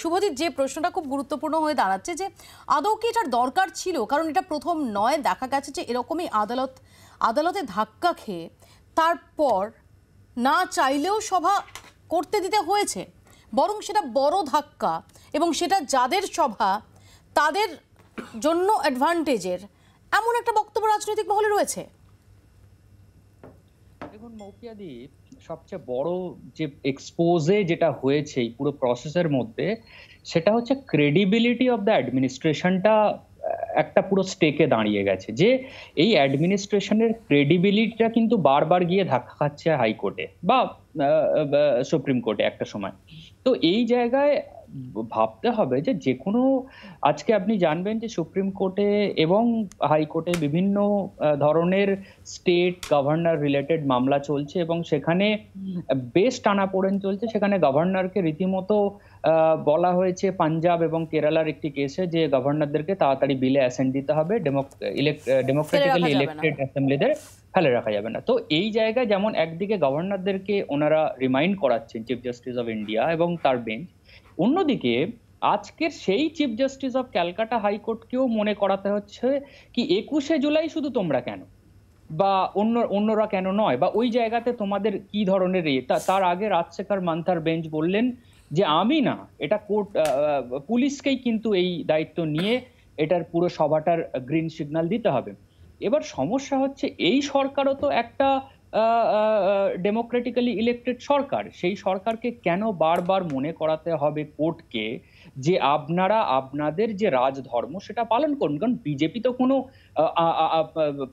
শুভজিৎ, যে প্রশ্নটা খুব গুরুত্বপূর্ণ হয়ে দাঁড়াচ্ছে যে, আদৌ কি এটার দরকার ছিল? কারণ এটা প্রথম নয়, দেখা গেছে যে এরকমই আদালত, আদালতে ধাক্কা খেয়ে তারপর না চাইলেও সভা করতে দিতে হয়েছে। বরং সেটা বড় ধাক্কা এবং সেটা যাদের সভা, তাদের জন্য অ্যাডভান্টেজের এমন একটা বক্তব্য রাজনৈতিক মহলে রয়েছে। দেখুন মৌপিয়াদি সবচেয়ে বড় যে এক্সপোজে যেটা হয়েছে এই পুরো প্রসেসের মধ্যে, সেটা হচ্ছে ক্রেডিবিলিটি অফ দ্য অ্যাডমিনিস্ট্রেশনটা একটা পুরো স্টেকে দাঁড়িয়ে গেছে। যে এই অ্যাডমিনিস্ট্রেশনের ক্রেডিবিলিটিটা কিন্তু বারবার গিয়ে ধাক্কা খাচ্ছে হাইকোর্টে বা সুপ্রিম কোর্টে একটা সময়। তো এই জায়গায় ভাবতে হবে যে যে কোনো আজকে আপনি জানবেন যে সুপ্রিম কোর্টে এবং হাইকোর্টে বিভিন্ন ধরনের স্টেট গভর্নর রিলেটেড মামলা চলছে এবং সেখানে বেশ টানাপোড়েন চলছে। সেখানে গভর্নরকে রীতিমতো বলা হয়েছে পাঞ্জাব এবং কেরালার একটি কেসে যে গভর্নরদেরকে তাড়াতাড়ি বিলে অ্যাসেন্ট দিতে হবে। ডেমোক্রেটিক্যালি ইলেক্টেড অ্যাসেম্বলিদের। ফেলে রাখা যাবে না। তো এই জায়গায় যেমন একদিকে গভর্নরদেরকে ওনারা রিমাইন্ড করাচ্ছেন চিফ জাস্টিস অফ ইন্ডিয়া এবং তার বেঞ্চ অন্যদিকে আজকের সেই চিফ জাস্টিস অফ ক্যালকাটা হাইকোর্টকেও মনে করাতে হচ্ছে কি একুশে জুলাই শুধু তোমরা কেন? বা অন্য, অন্যরা কেন নয়? বা ওই জায়গাতে তোমাদের কি ধরনের এ তার আগে রাজশেখর মান্থার বেঞ্চ বললেন যে আমি না, এটা কোর্ট পুলিশকেই কিন্তু এই দায়িত্ব নিয়ে এটার পুরো সভাটার গ্রিন সিগন্যাল দিতে হবে। এবার সমস্যা হচ্ছে এই সরকারও তো একটা ডেমোক্রেটিক্যালি ইলেক্টেড সরকার, সেই সরকারকে কেন বারবার মনে করাতে হবে কোর্টকে যে আপনারা আপনাদের যে রাজধর্ম সেটা পালন করুন? কারণ বিজেপি তো কোনো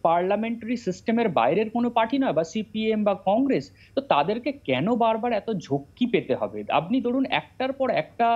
পার্লামেন্টারি সিস্টেমের বাইরের কোনো পার্টি নয় বা সিপিএম বা কংগ্রেস তো তাদেরকে কেন বারবার এত ঝক্কি পেতে হবে? আপনি ধরুন একটার পর একটা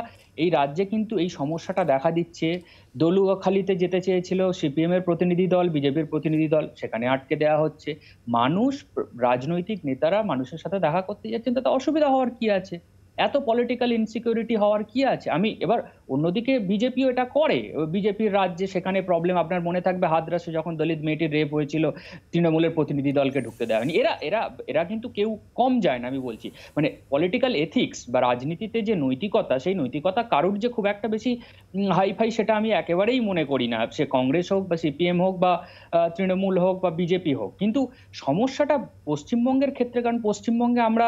এই রাজ্যে কিন্তু এই সমস্যাটা দেখা দিচ্ছে। দলুয়াখালীতে যেতে চেয়েছিল সিপিএম এর প্রতিনিধি দল বিজেপির প্রতিনিধি দল, সেখানে আটকে দেওয়া হচ্ছে। মানুষ রাজনৈতিক নেতারা মানুষের সাথে দেখা করতে যাচ্ছেন তাতে অসুবিধা হওয়ার কি আছে? এত পলিটিক্যাল ইনসিকিউরিটি হওয়ার কি আছে? আমি এবার অন্যদিকে বিজেপিও এটা করে। বিজেপির রাজ্যে সেখানে প্রবলেম আপনার মনে থাকবে, হাদরাসে যখন দলিত মেয়েটির রেপ হয়েছিল, তৃণমূলের প্রতিনিধি দলকে ঢুকতে দেওয়া হয়নি। এরা এরা এরা কিন্তু কেউ কম যায় না, আমি বলছি। মানে পলিটিক্যাল এথিক্স বা রাজনীতিতে যে নৈতিকতা, সেই নৈতিকতা কারুর যে খুব একটা বেশি হাইফাই সেটা আমি একেবারেই মনে করি না। সে কংগ্রেস হোক বা সিপিএম হোক বা তৃণমূল হোক বা বিজেপি হোক। কিন্তু সমস্যাটা পশ্চিমবঙ্গের ক্ষেত্রে, কারণ পশ্চিমবঙ্গে আমরা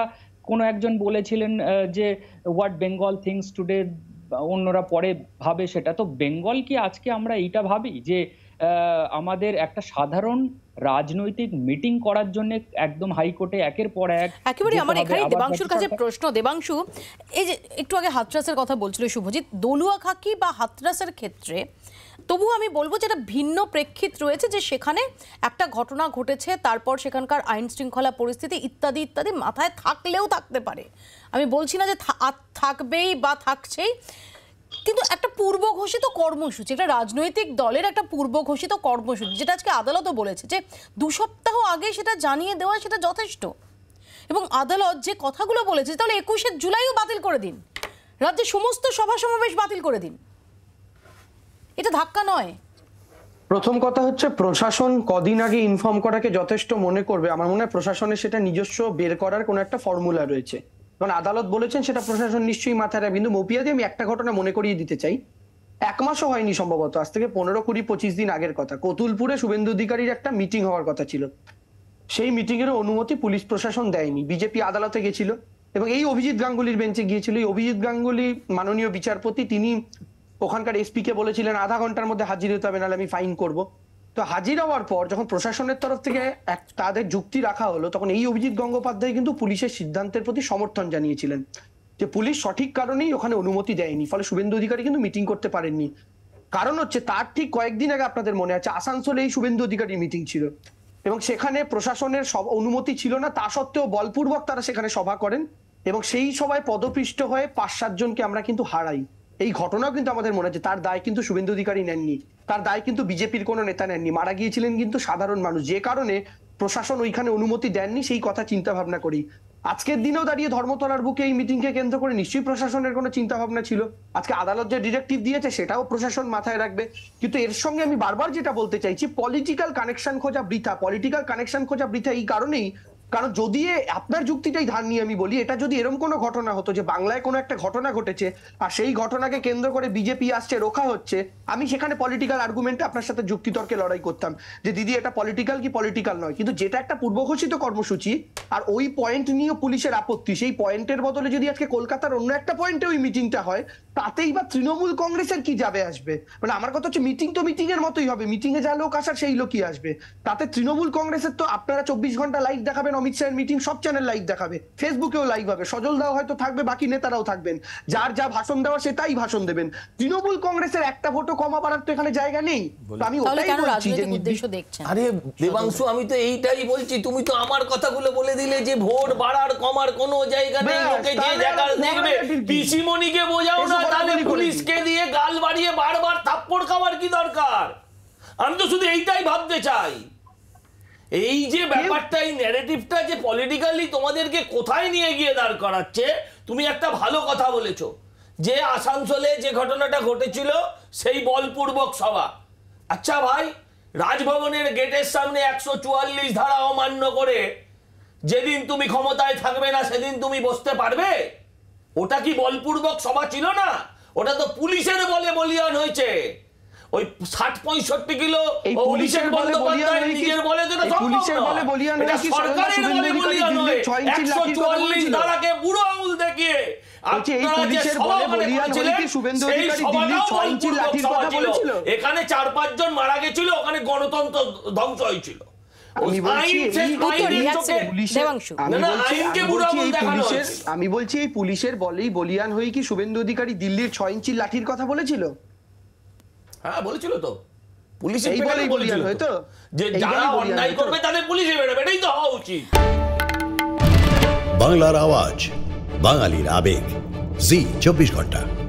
কোনো একজন বলেছিলেন যে হোয়াট বেঙ্গল থিংস টুডে অন্যরা পরে ভাবে সেটা। তো বেঙ্গল কি আজকে আমরা এইটা ভাবি? যে আমাদের একটা সাধারণ রাজনৈতিক মিটিং করার জন্য একদম হাইকোর্টে একের পর এক একেবারে আমার এখানে দেবাংশুর কাছে প্রশ্ন। দেবাংশু এই যে একটু আগে হাতরাসের কথা বলছিল শুভজিৎ দলুয়া খাকি বা হাতরাসের ক্ষেত্রে তবু আমি বলব যে ভিন্ন প্রেক্ষিত রয়েছে যে সেখানে একটা ঘটনা ঘটেছে, তারপর সেখানকার আইন শৃঙ্খলা পরিস্থিতি ইত্যাদি ইত্যাদি মাথায় থাকলেও থাকতে পারে। আমি বলছি না যে থাকবেই বা থাকছেই, কিন্তু একটা পূর্ব ঘোষিত কর্মসূচি একটা রাজনৈতিক দলের একটা পূর্ব ঘোষিত কর্মসূচি, যেটা আজকে আদালতও বলেছে যে দু সপ্তাহ আগে সেটা জানিয়ে দেওয়া সেটা যথেষ্ট। এবং আদালত যে কথাগুলো বলেছে, তাহলে একুশে জুলাইও বাতিল করে দিন। রাজ্যের সমস্ত সভা সমাবেশ বাতিল করে দিন। এটা ধাক্কা নয়। প্রথম কথা হচ্ছে প্রশাসন কদিন আগে ইনফর্ম করাকে যথেষ্ট মনে করবে। আমার মনে হয় প্রশাসনের সেটা নিজস্ব বের করার কোনো একটা ফর্মুলা রয়েছে। কারণ আদালত বলেছেন সেটা প্রশাসন নিশ্চয়ই মাথায় রাখবে। কিন্তু মপিয়াদি আমি একটা ঘটনা মনে করিয়ে দিতে চাই। এক মাসও হয়নি সম্ভবত। আজ থেকে পনেরো, কুড়ি, পঁচিশ দিন আগের কথা। কতুলপুরে শুভেন্দু অধিকারীর একটা মিটিং হওয়ার কথা ছিল। সেই মিটিং এর অনুমতি পুলিশ প্রশাসন দেয়নি। বিজেপি আদালতে গেছিল। এবং এই অভিজিৎ গাঙ্গুলির বেঞ্চে গিয়েছিল। এই অভিজিৎ গাঙ্গুলি মাননীয় বিচারপতি, তিনি ওখানকার এসপি কে বলেছিলেন, আধা ঘণ্টার মধ্যে হাজির হতে হবে, নাহলে আমি ফাইন করব। তো হাজির হওয়ার পর যখন প্রশাসনের তরফ থেকে এক, তাদের যুক্তি রাখা হলো, তখন এই অভিজিৎ গঙ্গোপাধ্যায় কিন্তু পুলিশের সিদ্ধান্তের প্রতি সমর্থন জানিয়েছিলেন। যে পুলিশ সঠিক কারণেই ওখানে অনুমতি দেয়নি, ফলে শুভেন্দু অধিকারী কিন্তু মিটিং করতে পারেননি। কারণ হচ্ছে, তার ঠিক কয়েকদিন আগে আপনাদের মনে আছে, আসানসোলে এই শুভেন্দু অধিকারীর মিটিং ছিল। এবং সেখানে প্রশাসনের সব অনুমতি ছিল না, তা সত্ত্বেও বলপূর্বক তারা সেখানে সভা করেন। এবং সেই সভায় পদপৃষ্ট হয়ে পাঁচ সাতজনকে আমরা কিন্তু হারাই। এই ঘটনাও কিন্তু আমাদের মনে হচ্ছে তার দায় কিন্তু শুভেন্দু অধিকারী নেননি। তার দায় কিন্তু বিজেপির কোনো নেতা নেননি। মারা গিয়েছিলেন কিন্তু সাধারণ মানুষ। যে কারণে প্রশাসন ওইখানে অনুমতি দেননি, সেই কথা চিন্তা ভাবনা করি। আজকের দিনেও দাঁড়িয়ে ধর্মতলার বুকে এই মিটিংকে কেন্দ্র করে নিশ্চয়ই প্রশাসনের কোনো চিন্তা ভাবনা ছিল। আজকে আদালত যে ডিরেক্টিভ দিয়েছে, সেটাও প্রশাসন মাথায় রাখবে। কিন্তু এর সঙ্গে আমি বারবার যেটা বলতে চাইছি পলিটিক্যাল কানেকশন খোঁজা বৃথা। পলিটিক্যাল কানেকশন খোঁজা বৃথা। এই কারণেই কারণ যদি আপনার যুক্তিটাই ধার নিয়ে আমি বলি, এটা যদি এরকম কোনো ঘটনা হতো যে বাংলায় কোনো একটা ঘটনা ঘটেছে আর সেই ঘটনাকে কেন্দ্র করে বিজেপি আসছে, রোখা হচ্ছে, আমি সেখানে পলিটিক্যাল আর্গুমেন্টে আপনার সাথে যুক্তিতর্কে লড়াই করতাম যে দিদি এটা পলিটিক্যাল কি পলিটিক্যাল নয়। কিন্তু যেটা একটা পূর্বঘোষিত কর্মসূচি আর ওই পয়েন্ট নিয়ে পুলিশের আপত্তি, সেই পয়েন্টের বদলে যদি আজকে কলকাতার অন্য একটা পয়েন্টে ওই মিটিংটা হয় তাতেই বা তৃণমূল কংগ্রেসের কি যাবে আসবে? মানে আমার কথা হচ্ছে মিটিং তো মিটিং এর মতোই হবে। মিটিং এ যা লোক আসার সেই লোকই আসবে। তাতে তৃণমূল কংগ্রেসের তো আপনারা চব্বিশ ঘণ্টা লাইভ দেখাবেন অমিত শাহের মিটিং সব চ্যানেল লাইভ দেখাবে। ফেসবুকেও লাইভ হবে। সজল দাও হয়তো থাকবে বাকি নেতারাও থাকবেন। যার যা ভাষণ দেওয়া সেটাই ভাষণ দেবেন। তৃণমূল কংগ্রেসের একটা ভোটও কমা বাড়ার তো এখানে জায়গা নেই। তো আমি ওটাই বলছি যে আরে দেবাংশু আমি তো এইটাই বলছি তুমি তো আমার কথাগুলো বলে দিলে যে ভোট বাড়ার কমার কোনো জায়গা নেই। লোকে যে দেখার দেখবে? পিসিমণিকে বোঝাও না এসব তাহলে বলাবলি করে পুলিশকে দিয়ে গাল বাড়িয়ে বারবার থাপ্পড় খাওয়ার কি দরকার। আমি তো শুধু এইটাই ভাবতে চাই। এই যে ব্যাপারটা এই ন্যারেটিভটা যে পলিটিক্যালি তোমাদেরকে কোথায় নিয়ে গিয়ে দাঁড় করাচ্ছে তুমি একটা ভালো কথা বলেছ। যে আসানসোলে যে ঘটনাটা ঘটেছিল সেই বলপূর্বক সভা। আচ্ছা ভাই রাজভবনের গেটের সামনে একশো চুয়াল্লিশ ধারা অমান্য করে যেদিন তুমি ক্ষমতায় থাকবে না সেদিন তুমি বসতে পারবে? ওটা কি বলপূর্বক সভা ছিল না? ওটা তো পুলিশের বলে বলিয়ান হয়েছে। ওই ষাট পঁয়ষট্টি কিলো পুলিশের বলে বলিয়ান বন্দ্যোপাধ্যায় কি- নিজের বলে তো এটা এই সম্ভব পুলিশের বলে বলিয়ান এটা কি সরকারের বলে বলিয়ান নয়। ছয় ইঞ্চির লাঠির কথা 144 বলেছিল? ধারাকে বুড়ো আঙুল দেখিয়ে বলছি, এই আপনারা যে পুলিশের সভা বলে ওখানে বলিয়ান করেছিলেন, কি শুভেন্দু সেই অধিকারী সভাটাও দিল্লির ছয় ইঞ্চির বলপূর্বক লাঠির সভা কথা ছিল। বলেছিল? এখানে চার পাঁচজন মারা গেছিল ওখানে গণতন্ত্র ধ্বংস হয়েছিল। আমি বলছি এই পুলিশের বলেই বলিয়ান হয়ে কি শুভেন্দু অধিকারী দিল্লির ছয় ইঞ্চির লাঠির কথা বলেছিল হ্যাঁ বলেছিল তো। বলেই বলেছিল হয়তো? তো। যে যারা অন্যায় করবে তাদের পুলিশে বেরোবে। এটাই তো হওয়া উচিত। বাংলার আওয়াজ বাঙালির আবেগ। জি চব্বিশ ঘণ্টা।